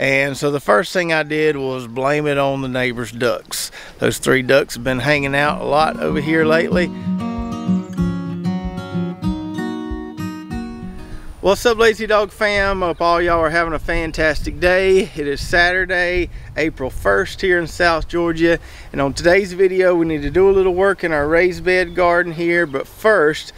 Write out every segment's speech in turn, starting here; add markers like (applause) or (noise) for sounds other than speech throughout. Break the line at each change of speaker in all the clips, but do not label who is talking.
And so the first thing I did was blame it on the neighbor's ducks. Those three ducks have been hanging out a lot over here lately. What's up Lazy Dog fam? Hope all y'all are having a fantastic day. It is Saturday, April 1st here in South Georgia. And on today's video, we need to do a little work in our raised bed garden here. But first,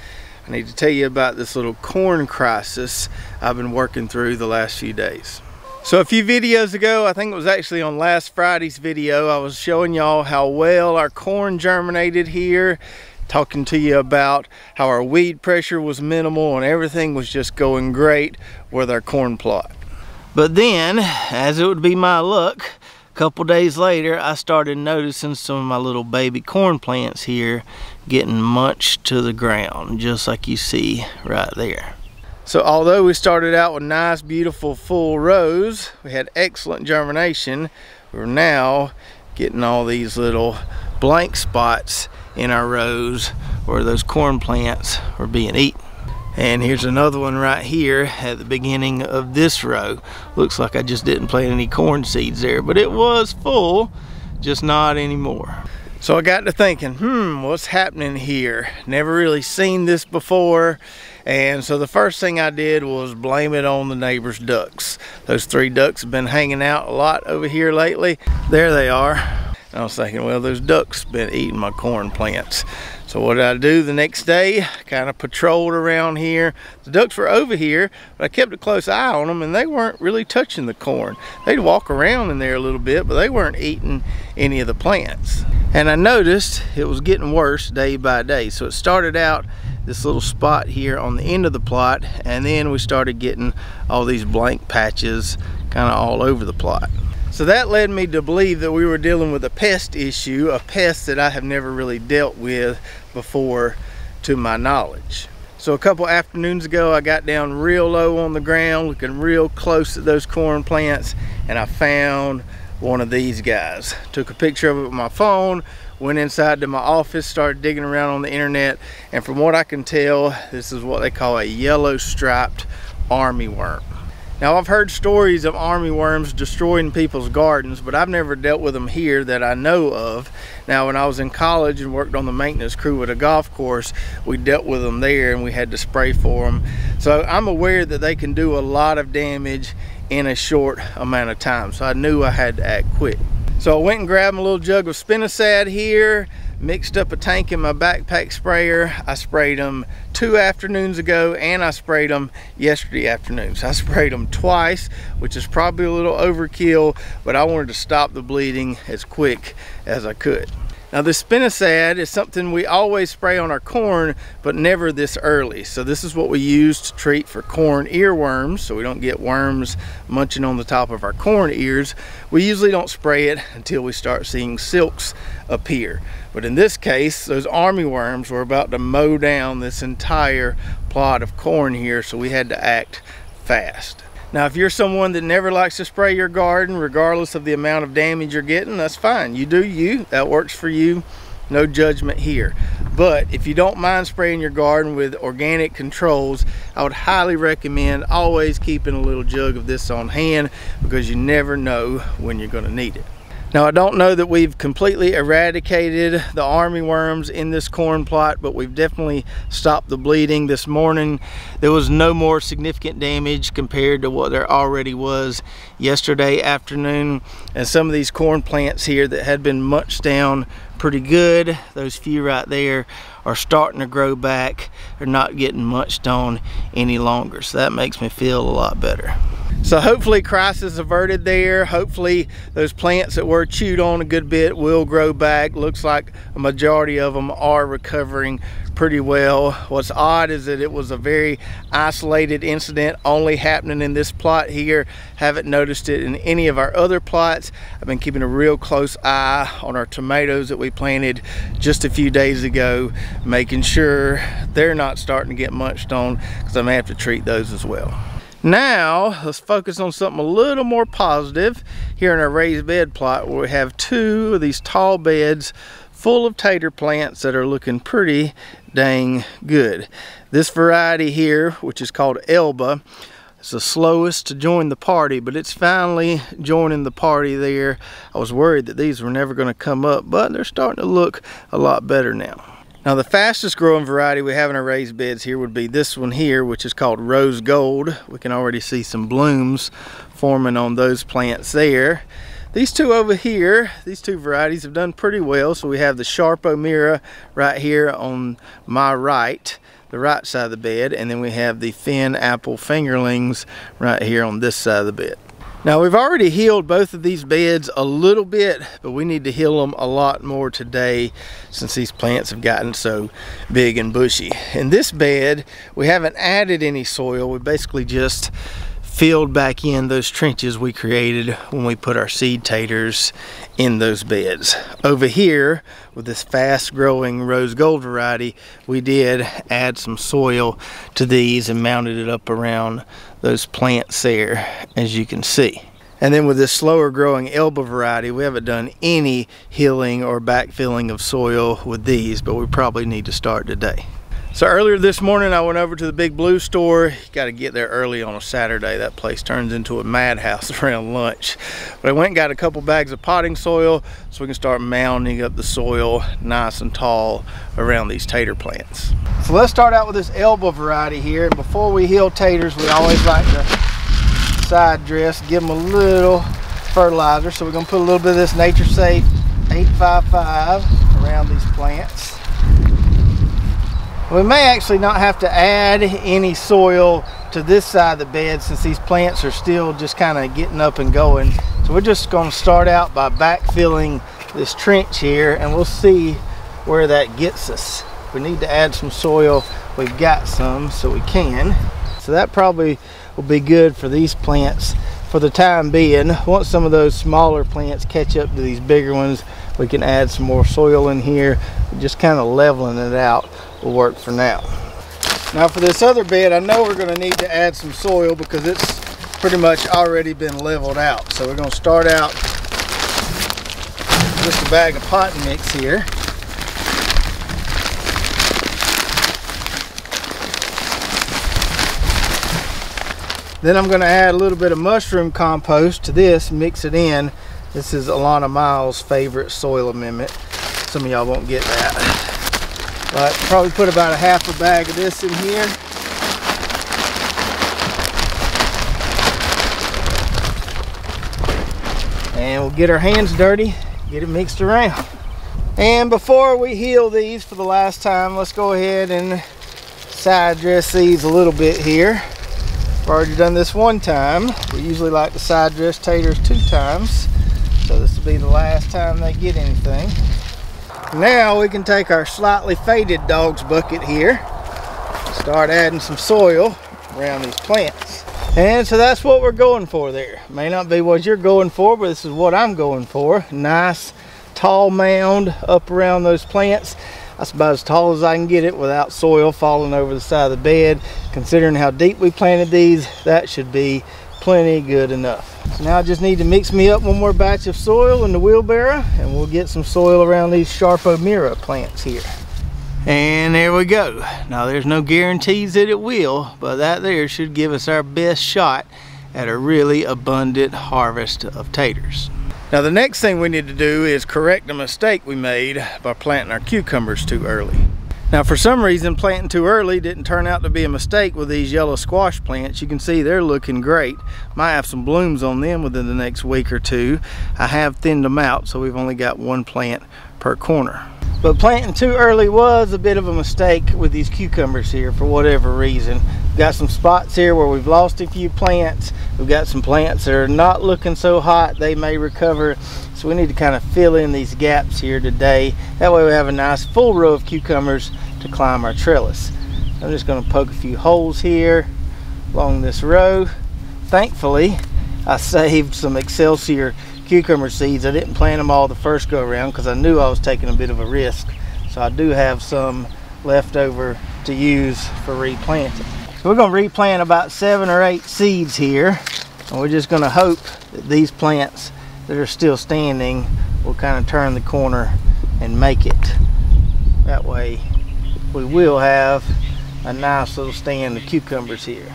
I need to tell you about this little corn crisis I've been working through the last few days. So a few videos ago, I think it was actually on last Friday's video, I was showing y'all how well our corn germinated here talking to you about how our weed pressure was minimal and everything was just going great with our corn plot. But then, as it would be my luck, a couple days later, I started noticing some of my little baby corn plants here getting munched to the ground, just like you see right there. So although we started out with nice, beautiful, full rows, we had excellent germination, we're now getting all these little blank spots in our rows where those corn plants were being eaten. And here's another one right here at the beginning of this row. Looks like I just didn't plant any corn seeds there, but it was full, just not anymore. So I got to thinking, hmm, what's happening here? Never really seen this before. And so the first thing I did was blame it on the neighbor's ducks. Those three ducks have been hanging out a lot over here lately. There they are. And I was thinking, well, those ducks been eating my corn plants. So what did I do the next day? Kind of patrolled around here. The ducks were over here, but I kept a close eye on them and they weren't really touching the corn. They'd walk around in there a little bit, but they weren't eating any of the plants. And I noticed it was getting worse day by day. So it started out this little spot here on the end of the plot and then we started getting all these blank patches kind of all over the plot. So that led me to believe that we were dealing with a pest issue, a pest that I have never really dealt with before to my knowledge. So a couple afternoons ago, I got down real low on the ground, looking real close at those corn plants, and I found one of these guys. Took a picture of it with my phone, went inside to my office, started digging around on the internet, and from what I can tell, this is what they call a yellow striped army worm. Now I've heard stories of army worms destroying people's gardens, but I've never dealt with them here that I know of. Now when I was in college and worked on the maintenance crew at a golf course, we dealt with them there and we had to spray for them. So I'm aware that they can do a lot of damage in a short amount of time. So I knew I had to act quick. So I went and grabbed a little jug of spinosad here, mixed up a tank in my backpack sprayer. I sprayed them two afternoons ago and I sprayed them yesterday afternoon. So I (laughs) sprayed them twice, which is probably a little overkill, but I wanted to stop the bleeding as quick as I could. Now the spinosad is something we always spray on our corn, but never this early. So this is what we use to treat for corn earworms, so we don't get worms munching on the top of our corn ears. We usually don't spray it until we start seeing silks appear. But in this case, those army worms were about to mow down this entire plot of corn here, so we had to act fast. Now, if you're someone that never likes to spray your garden, regardless of the amount of damage you're getting, that's fine. You do you, that works for you. No judgment here. But if you don't mind spraying your garden with organic controls, I would highly recommend always keeping a little jug of this on hand because you never know when you're gonna need it. Now I don't know that we've completely eradicated the army worms in this corn plot, but we've definitely stopped the bleeding. This morning there was no more significant damage compared to what there already was yesterday afternoon. And some of these corn plants here that had been munched down pretty good, those few right there are starting to grow back. They're not getting munched on any longer. So that makes me feel a lot better. So hopefully crisis averted there. Hopefully those plants that were chewed on a good bit will grow back. Looks like a majority of them are recovering pretty well. What's odd is that it was a very isolated incident only happening in this plot here. Haven't noticed it in any of our other plots. I've been keeping a real close eye on our tomatoes that we planted just a few days ago, making sure they're not starting to get munched on because I may have to treat those as well. Now, let's focus on something a little more positive here in our raised bed plot where we have two of these tall beds full of tater plants that are looking pretty dang good. This variety here, which is called Elba, It's the slowest to join the party, but it's finally joining the party there. I was worried that these were never going to come up, but they're starting to look a lot better now. Now the fastest growing variety we have in our raised beds here would be this one here, which is called Rose Gold. We can already see some blooms forming on those plants there. These two over here, these two varieties have done pretty well. So we have the Sarpo Mira right here on my right the right side of the bed and then we have the Finn apple fingerlings right here on this side of the bed. Now we've already healed both of these beds a little bit, but we need to heal them a lot more today since these plants have gotten so big and bushy. In this bed, we haven't added any soil. We basically just filled back in those trenches we created when we put our seed taters in those beds. Over here with this fast growing rose gold variety we did add some soil to these and mounted it up around those plants there as you can see. And then with this slower growing Elba variety, we haven't done any healing or backfilling of soil with these, but we probably need to start today. So earlier this morning, I went over to the Big Blue store. You got to get there early on a Saturday. That place turns into a madhouse (laughs) around lunch. But I went and got a couple bags of potting soil so we can start mounding up the soil nice and tall around these tater plants. So let's start out with this Elba variety here. Before we heal taters, we always like to side dress, give them a little fertilizer. So we're gonna put a little bit of this Nature Safe 855 around these plants. We may actually not have to add any soil to this side of the bed since these plants are still just kind of getting up and going. So we're just going to start out by backfilling this trench here and we'll see where that gets us. we need to add some soil, we've got some so we can. So that probably will be good for these plants for the time being. Once some of those smaller plants catch up to these bigger ones, we can add some more soil in here, just kind of leveling it out will work for now. Now for this other bed, I know we're going to need to add some soil because it's pretty much already been leveled out. So we're going to start out just a bag of potting mix here. Then I'm going to add a little bit of mushroom compost to this, mix it in. This is Alana Miles' favorite soil amendment. Some of y'all won't get that. But probably put about a half a bag of this in here. And we'll get our hands dirty, get it mixed around. And before we heal these for the last time, let's go ahead and side dress these a little bit here. I've already done this one time. We usually like to side dress taters two times. So this will be the last time they get anything. Now we can take our slightly faded dog's bucket here, start adding some soil around these plants. And so that's what we're going for there. May not be what you're going for, but this is what I'm going for. Nice tall mound up around those plants. That's about as tall as I can get it without soil falling over the side of the bed. Considering how deep we planted these, that should be plenty good enough. So now I just need to mix me up one more batch of soil in the wheelbarrow and we'll get some soil around these Sarpo Mira plants here. And there we go. Now there's no guarantees that it will, but that there should give us our best shot at a really abundant harvest of taters. Now the next thing we need to do is correct a mistake we made by planting our cucumbers too early. Now for some reason planting too early didn't turn out to be a mistake with these yellow squash plants. You can see they're looking great. Might have some blooms on them within the next week or two. I have thinned them out so we've only got one plant per corner. But planting too early was a bit of a mistake with these cucumbers here for whatever reason. Got some spots here where we've lost a few plants. We've got some plants that are not looking so hot. They may recover so we need to kind of fill in these gaps here today. That way we have a nice full row of cucumbers to climb our trellis. I'm just going to poke a few holes here along this row. Thankfully, I saved some Excelsior cucumber seeds. I didn't plant them all the first go around because I knew I was taking a bit of a risk. So I do have some left over to use for replanting. So we're going to replant about seven or eight seeds here. And we're just going to hope that these plants that are still standing will kind of turn the corner and make it. That way we will have a nice little stand of cucumbers here.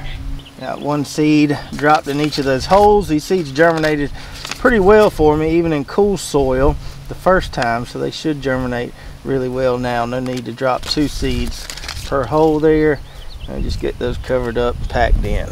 Got one seed dropped in each of those holes. These seeds germinated pretty well for me, even in cool soil the first time, so they should germinate really well now. No need to drop two seeds per hole there. And just get those covered up, and packed in.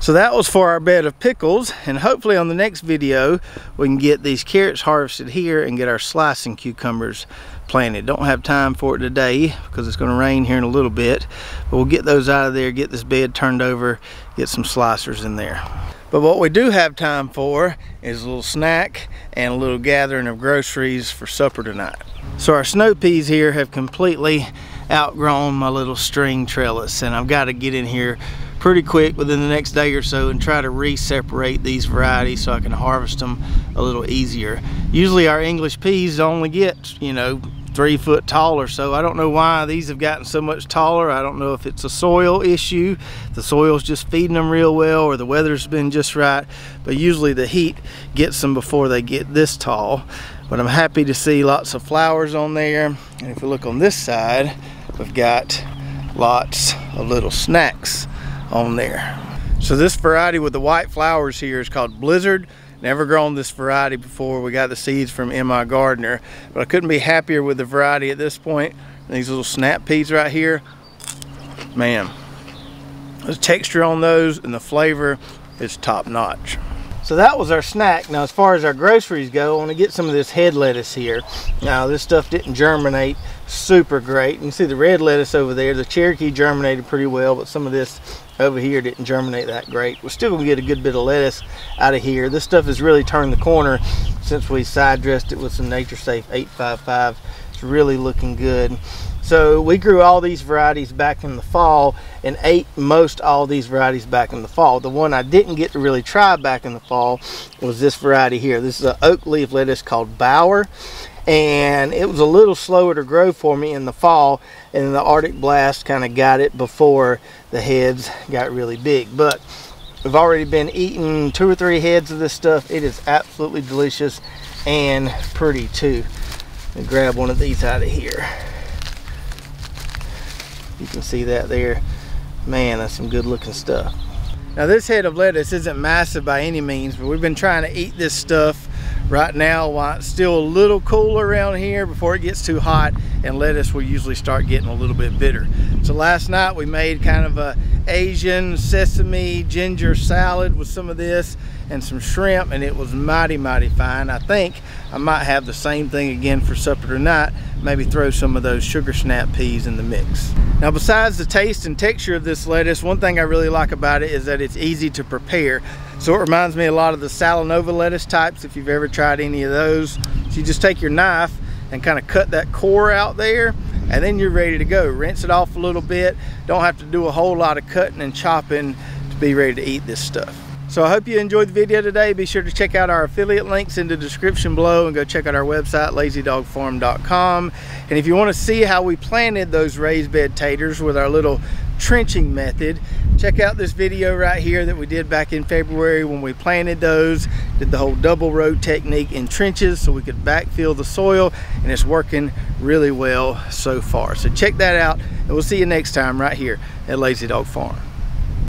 So that was for our bed of pickles and hopefully on the next video we can get these carrots harvested here and get our slicing cucumbers planted. Don't have time for it today because it's going to rain here in a little bit but we'll get those out of there, get this bed turned over, get some slicers in there. But what we do have time for is a little snack and a little gathering of groceries for supper tonight. So our snow peas here have completely outgrown my little string trellis and I've got to get in here pretty quick within the next day or so and try to re-separate these varieties so I can harvest them a little easier. Usually our English peas only get, you know, three foot tall or so. I don't know why these have gotten so much taller. I don't know if it's a soil issue. The soil's just feeding them real well or the weather's been just right. But usually the heat gets them before they get this tall. But I'm happy to see lots of flowers on there. And if we look on this side, we've got lots of little snacks on there. So this variety with the white flowers here is called Blizzard. Never grown this variety before. We got the seeds from MIgardener, but I couldn't be happier with the variety at this point. These little snap peas right here, man, the texture on those and the flavor is top notch. So that was our snack. Now as far as our groceries go, I want to get some of this head lettuce here. Now this stuff didn't germinate super great. You can see the red lettuce over there. The Cherokee germinated pretty well, but some of this over here didn't germinate that great. We're still gonna get a good bit of lettuce out of here. This stuff has really turned the corner since we side dressed it with some Nature Safe 855. It's really looking good. So we grew all these varieties back in the fall and ate most all these varieties back in the fall. The one I didn't get to really try back in the fall was this variety here. This is an oak leaf lettuce called Bauer and it was a little slower to grow for me in the fall and the Arctic blast kind of got it before the heads got really big but we've already been eating two or three heads of this stuff it is absolutely delicious and pretty too me grab one of these out of here you can see that there. Man that's some good looking stuff. Now this head of lettuce isn't massive by any means but we've been trying to eat this stuff right now while it's still a little cooler around here. Before it gets too hot and lettuce will usually start getting a little bit bitter. So last night we made kind of a Asian sesame ginger salad with some of this and some shrimp and it was mighty mighty fine. I think I might have the same thing again for supper tonight maybe throw some of those sugar snap peas in the mix. Now besides the taste and texture of this lettuce one thing I really like about it is that it's easy to prepare. So it reminds me a lot of the Salanova lettuce types if you've ever tried any of those. So you just take your knife and kind of cut that core out there and then you're ready to go. Rinse it off a little bit. Don't have to do a whole lot of cutting and chopping to be ready to eat this stuff so I hope you enjoyed the video today. Be sure to check out our affiliate links in the description below and go check out our website, lazydogfarm.com. And if you want to see how we planted those raised bed taters with our little trenching method, check out this video right here that we did back in February when we planted those, did the whole double row technique in trenches so we could backfill the soil and it's working really well so far. So check that out and we'll see you next time right here at Lazy Dog Farm.